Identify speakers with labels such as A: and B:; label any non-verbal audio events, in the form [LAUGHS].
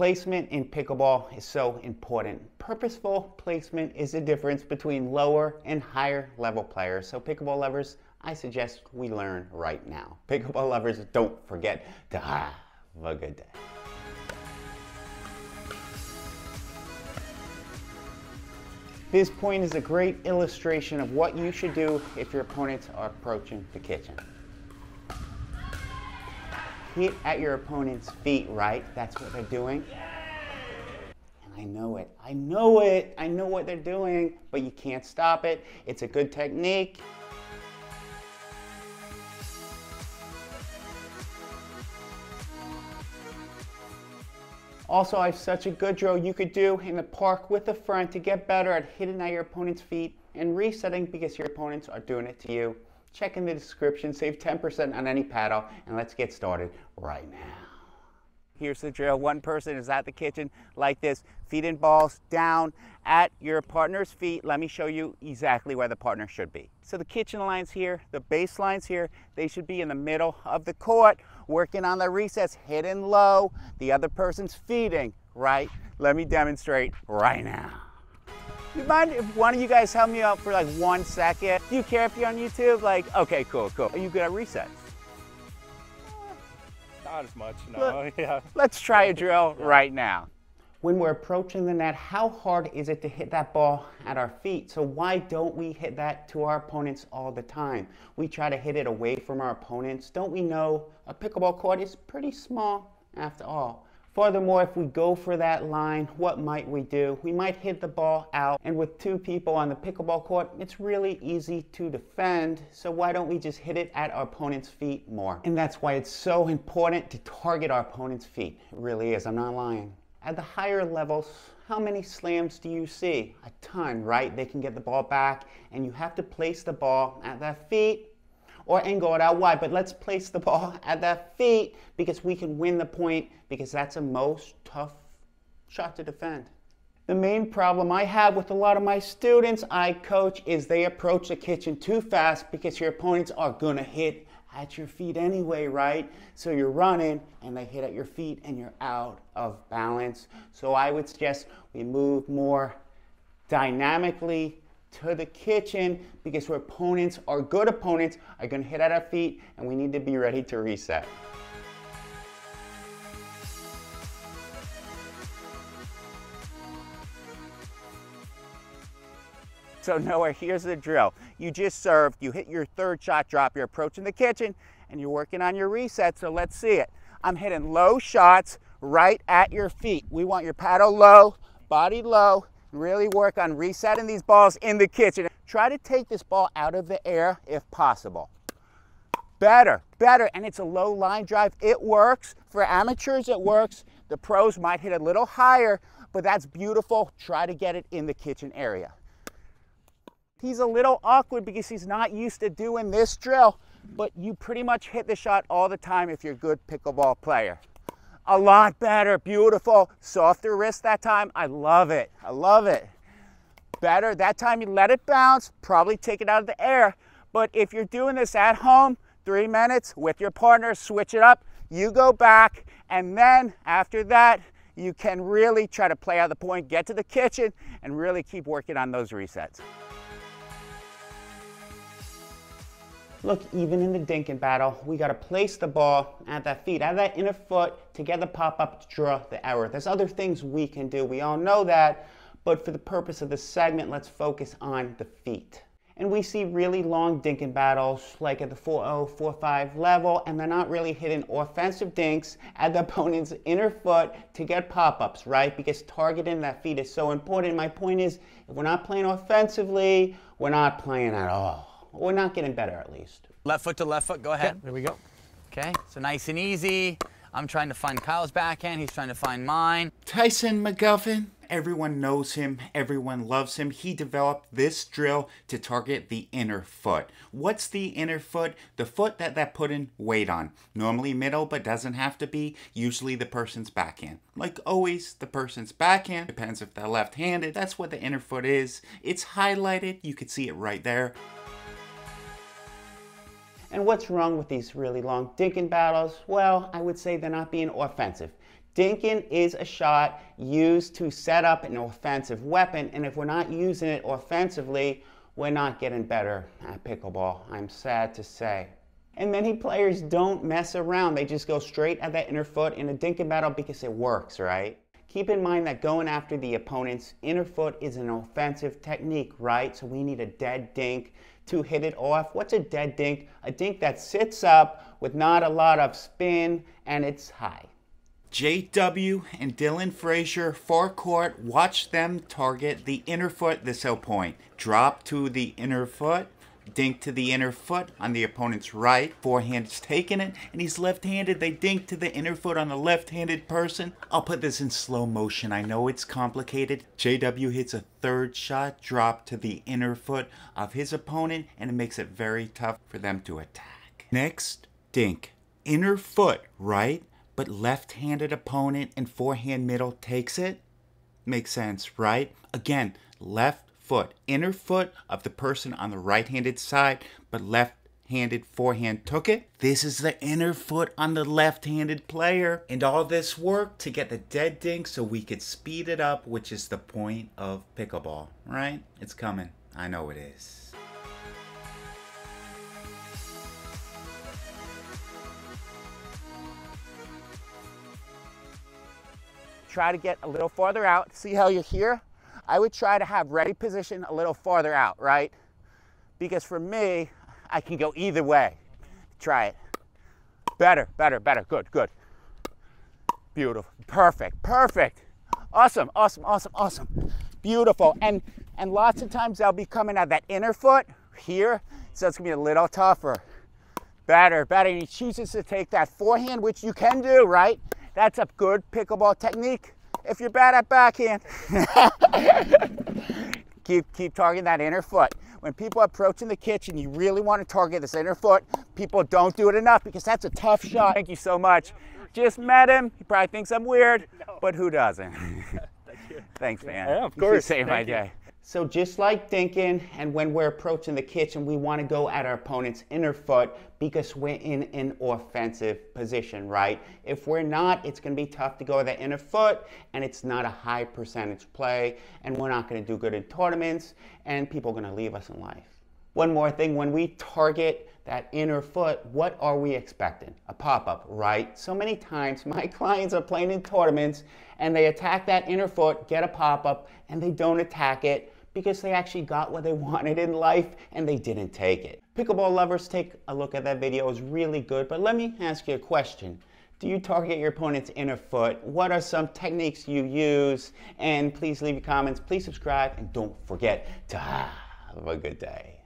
A: Placement in pickleball is so important. Purposeful placement is the difference between lower and higher level players. So pickleball lovers, I suggest we learn right now. [LAUGHS] Pickleball lovers, don't forget to have a good day. This point is a great illustration of what you should do if your opponents are approaching the kitchen hit at your opponent's feet, right? That's what they're doing. And I know it. I know it. I know what they're doing, but you can't stop it. It's a good technique. Also, I have such a good drill you could do in the park with a friend to get better at hitting at your opponent's feet and resetting because your opponents are doing it to you. Check in the description, save 10% on any paddle, and let's get started right now. Here's the drill. One person is at the kitchen like this, feet and balls down at your partner's feet. Let me show you exactly where the partner should be. So the kitchen lines here, the baselines here, they should be in the middle of the court, working on the resets, hidden low. The other person's feeding, right? Let me demonstrate right now. You mind if one of you guys help me out for like one second? Do you care if you're on YouTube? Like, okay, cool, cool. Are you good at resets?
B: Uh, not as much, no,
A: Let, [LAUGHS]
B: yeah.
A: Let's try a drill [LAUGHS] right now. When we're approaching the net, how hard is it to hit that ball at our feet? So why don't we hit that to our opponents all the time? We try to hit it away from our opponents. Don't we know a pickleball court is pretty small after all? Furthermore, if we go for that line, what might we do? We might hit the ball out, and with two people on the pickleball court, it's really easy to defend, so why don't we just hit it at our opponent's feet more? And that's why it's so important to target our opponent's feet. It really is, I'm not lying. At the higher levels, how many slams do you see? A ton, right? They can get the ball back, and you have to place the ball at their feet or angle it out wide, but let's place the ball [LAUGHS] at their feet because we can win the point because that's a most tough shot to defend. The main problem I have with a lot of my students I coach is they approach the kitchen too fast because your opponents are gonna hit at your feet anyway, right? So you're running and they hit at your feet and you're out of balance. So I would suggest we move more dynamically to the kitchen because our opponents, our good opponents, are going to hit at our feet and we need to be ready to reset. So Noah, here's the drill. You just served, you hit your third shot drop, you're approaching the kitchen and you're working on your reset, so let's see it. I'm hitting low shots right at your feet. We want your paddle low, body low, really work on resetting these balls in the kitchen. Try to take this ball out of the air if possible. Better, better, and it's a low line drive. It works. For amateurs, it works. The pros might hit a little higher, but that's beautiful. Try to get it in the kitchen area. He's a little awkward because he's not used to doing this drill, but you pretty much hit the shot all the time if you're a good pickleball player a lot better, beautiful, softer wrist that time. I love it, I love it. Better, that time you let it bounce, probably take it out of the air. But if you're doing this at home, three minutes with your partner, switch it up, you go back, and then after that, you can really try to play out the point, get to the kitchen, and really keep working on those resets. Look, even in the dinking battle, we gotta place the ball at that feet, at that inner foot to get the pop up to draw the error. There's other things we can do. We all know that, but for the purpose of this segment, let's focus on the feet. And we see really long dinking battles, like at the 4-0, 4-5 level, and they're not really hitting offensive dinks at the [LAUGHS] opponent's inner foot to get pop-ups, right? Because targeting that feet is so important. My point is, if we're not playing offensively, we're not playing at all. We're not getting better, at least.
C: Left foot to left foot. Go ahead.
B: Okay, there we go.
C: Okay, so nice and easy. I'm trying to find Kyle's backhand. He's trying to find mine.
A: Tyson McGuffin. Everyone knows him. Everyone loves him. He developed this drill to target the inner foot. What's the inner foot? The foot that they're putting weight on. Normally middle, but doesn't have to be. Usually the person's backhand. Like always, the person's backhand. Depends if they're left-handed. That's what the inner foot is. It's highlighted. You can see it right there. And what's wrong with these really long dinking battles? Well, I would say they're not being offensive. Dinking is a shot used to set up an offensive weapon, and if we're not using it offensively, we're not getting better at pickleball, I'm sad to say. And many players don't mess around. They just go straight at that inner foot in a dinking battle because it works, right? Keep in mind that going after the opponent's inner foot is an offensive technique, right? So we need a dead dink to hit it off. What's a dead dink? A dink that sits up with not a lot of spin and it's high. JW and Dylan Frazier, forecourt, watch them target the inner foot, the sell point. Drop to the inner foot, dink to the inner foot on the opponent's right. Forehand is taking it, and he's left-handed. They dink to the inner foot on the left-handed person. I'll put this in slow motion. I know it's complicated. JW hits a third shot, drop to the inner foot of his opponent, and it makes it very tough for them to attack. Next, dink. Inner foot, right? but left-handed opponent and forehand middle takes it? Makes sense, right? Again, left foot, inner foot of the person on the right-handed side, but left-handed forehand took it. This is the inner foot on the left-handed player. And all this work to get the dead dink so we could speed it up, which is the point of pickleball, right? It's coming. I know it is. try to get a little farther out. See how you're here? I would try to have ready position a little farther out, right? Because for me, I can go either way. Try it. Better, better, better. Good, good. Beautiful. Perfect, perfect. Awesome, awesome, awesome, awesome. Beautiful. And and lots of times I'll be coming at that inner foot here, so it's gonna be a little tougher. Better, better. And he chooses to take that forehand, which you can do, right? That's a good pickleball technique. If you're bad at backhand, [LAUGHS] keep, keep targeting that inner foot. When people are approaching the kitchen, you really want to target this inner foot. People don't do it enough because that's a tough shot. Thank you so much. Just met him. He probably thinks I'm weird, but who doesn't? [LAUGHS] Thanks, man.
B: Yeah, of course. You
A: saved my day. So just like dinking, and when we're approaching the kitchen, we want to go at our opponent's inner foot because we're in an offensive position, right? If we're not, it's going to be tough to go at that inner foot, and it's not a high percentage play, and we're not going to do good in tournaments, and people are going to leave us in life. One more thing, when we target that inner foot, what are we expecting? A pop-up, right? So many times my [LAUGHS] clients are playing in tournaments and they attack that inner foot, get a pop-up, and they don't attack it because they actually got what they [LAUGHS] wanted in life and they didn't take it. Pickleball lovers, take a look at that video. It's really good, but let me ask you a question. Do you target your opponent's inner foot? What are some techniques you use? And please leave your comments, please subscribe, and don't forget to have a good day.